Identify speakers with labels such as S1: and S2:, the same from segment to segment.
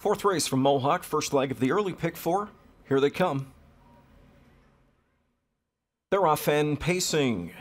S1: Fourth race from Mohawk, first leg of the early pick four. Here they come. They're off and pacing.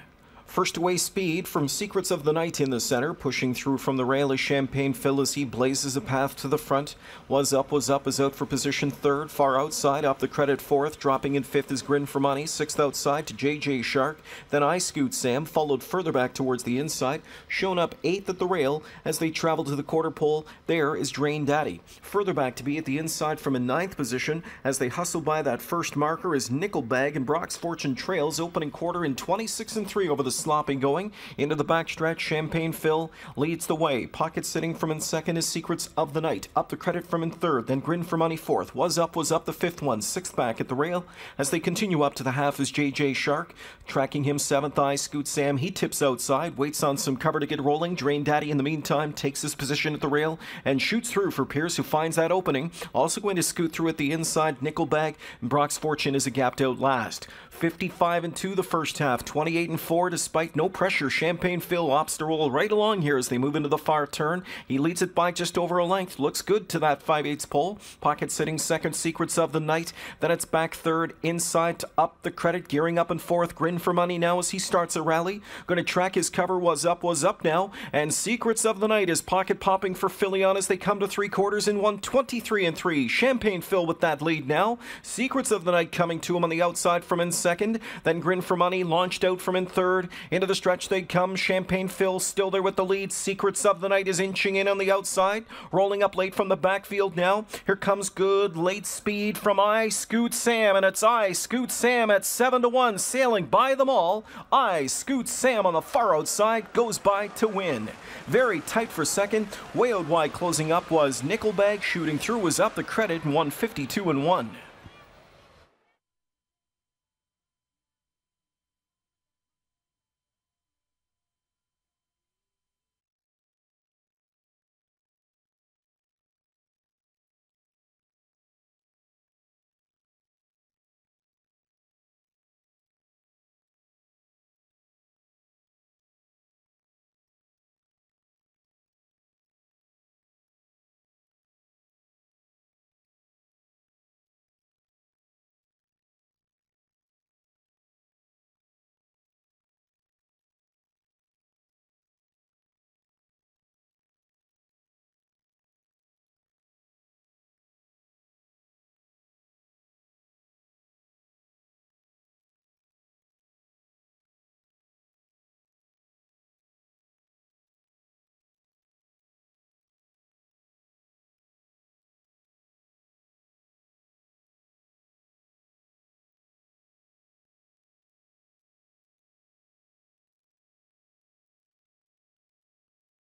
S1: First away speed from Secrets of the Night in the center, pushing through from the rail as Champagne Phil as he blazes a path to the front. Was up, was up, is out for position third, far outside, up the credit fourth, dropping in fifth is Grin for Money, sixth outside to JJ Shark. Then I Scoot Sam, followed further back towards the inside, shown up eighth at the rail as they travel to the quarter pole. There is Drain Daddy. Further back to be at the inside from a ninth position as they hustle by that first marker is Nickelbag and Brock's Fortune Trails, opening quarter in 26 and 3 over the sloppy going. Into the backstretch, Champagne Phil leads the way. Pocket sitting from in second is Secrets of the Night. Up the credit from in third, then Grin for Money fourth. Was up, was up the fifth one. Sixth back at the rail. As they continue up to the half is JJ Shark. Tracking him seventh eye, Scoot Sam. He tips outside, waits on some cover to get rolling. Drain Daddy in the meantime takes his position at the rail and shoots through for Pierce, who finds that opening. Also going to scoot through at the inside, Nickelbag. And Brock's Fortune is a gapped out last. 55 and 2 the first half, 28 and 4 despite no pressure. Champagne Phil to roll right along here as they move into the far turn. He leads it by just over a length. Looks good to that 5 8 pole. Pocket sitting second, Secrets of the Night. Then it's back third, inside to up the credit, gearing up and fourth. Grin for money now as he starts a rally. Going to track his cover, was up, was up now. And Secrets of the Night is pocket popping for Filion as they come to three quarters in 123 and 3. Champagne Phil with that lead now. Secrets of the Night coming to him on the outside from in second. Then Grin for Money launched out from in third. Into the stretch they come. Champagne Phil still there with the lead. Secrets of the Night is inching in on the outside. Rolling up late from the backfield now. Here comes good late speed from I Scoot Sam. And it's I Scoot Sam at 7 to 1. Sailing by them all. I Scoot Sam on the far outside goes by to win. Very tight for second. Way out wide closing up was Nickelbag. Shooting through was up the credit and 152 and 1.